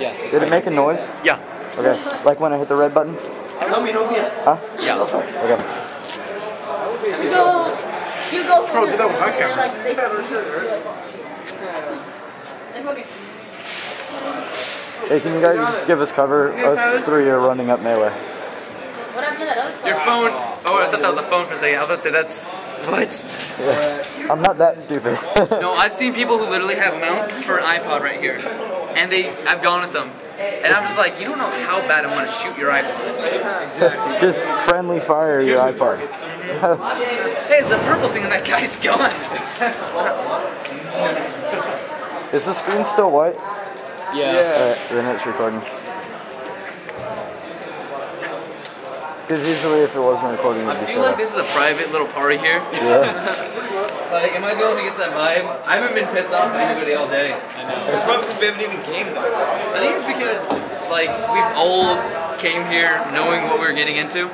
Yeah. Did it make a noise? Yeah. Okay. Like when I hit the red button? Huh? Yeah. Okay. You go, you go Bro, from do that with my camera. Like, they Yeah, no see shit, you, right? like, okay. Hey, can you guys just give us cover? Us three are running up melee. What happened to that other Your phone? phone. Oh, I thought that was a phone for a second. I was about to say that's what? Yeah. I'm not that stupid. No, I've seen people who literally have mounts for an iPod right here, and they. I've gone with them, and I'm just like, you don't know how bad I'm gonna shoot your iPod. Exactly. just friendly fire your iPod. Hey, the purple thing on that guy's gun. Is the screen still white? Yeah. Alright, then it's recording. Because usually if it wasn't recording, I it'd be feel like this is a private little party here. Yeah. Like, am I the only one who gets that vibe? I haven't been pissed off at anybody all day. I know. It's probably because we haven't even came though. I think it's because, like, we've all came here knowing what we were getting into.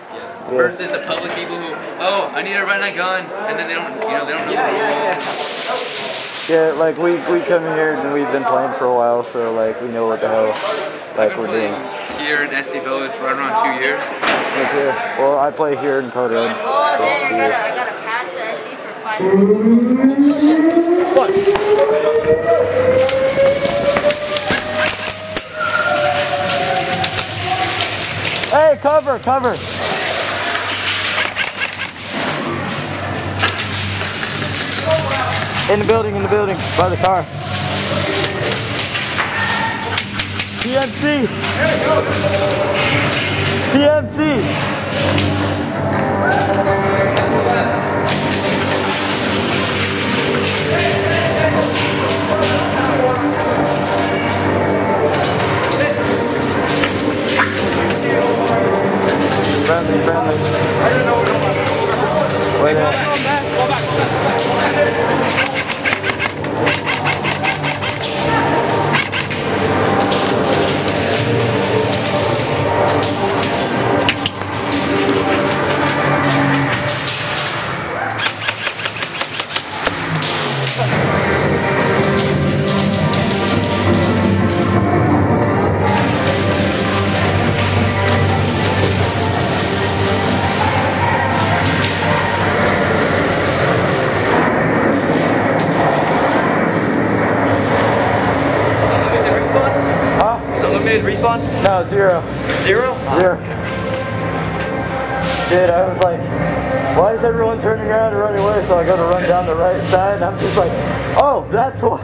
Versus the public people who, oh, I need to rent a gun, and then they don't, you know, they don't know. Yeah, yeah, yeah. Yeah, like we, we come here and we've been playing for a while, so like we know what the hell like we're doing. here in SC Village right around two years. Me too. Well, I play here in Code Red. Oh, dang, I gotta. I gotta pass the SE for five Hey, cover, cover. In the building, in the building, by the car. PMC. PMC. Unlimited respawn? No, zero. Zero? Zero. Dude, I was like, why is everyone turning around and running away? So I go to run down the right side, and I'm just like, oh, that's why.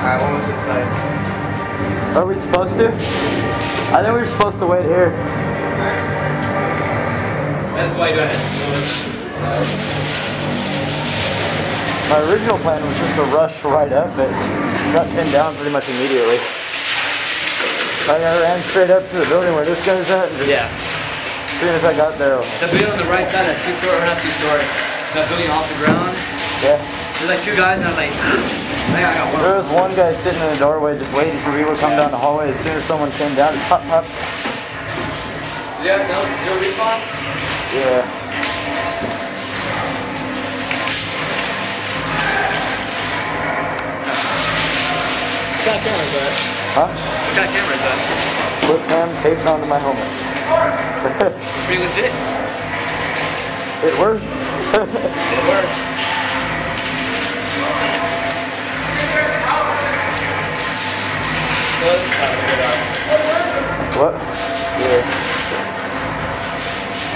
Alright, what was the sides? Are we supposed to? I think we are supposed to wait here. That's why you do it. sides. My original plan was just to rush right up, but got pinned down pretty much immediately. I ran straight up to the building where this guy's at, and Yeah. as soon as I got there, The building on the right side, that two story, or not two story, that building off the ground, yeah. there's like two guys, and I was like, I got, I got one. There was one guy sitting in the doorway just waiting for people to come down the hallway. As soon as someone came down, pop, pop. Yeah, no, zero respawns? Yeah. Kind of camera is that? Huh? What kind of camera is that? Flip cam taped onto my helmet. Pretty legit. it works. It works. what? Yeah.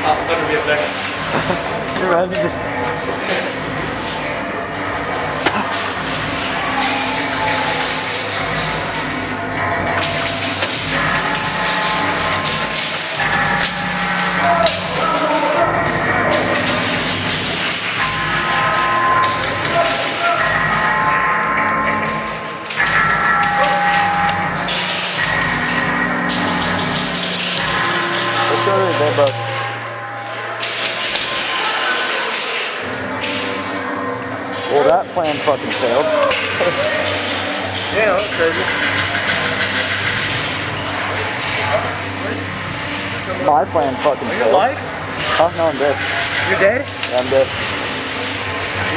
Awesome, better be a second. Can you imagine just Let's go to the bed bug. Well, that plan fucking failed. Yeah, that's crazy. My plan fucking Are you failed. alive? Oh, no, I'm dead. You're dead? Yeah, I'm dead.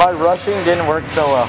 My rushing didn't work so well.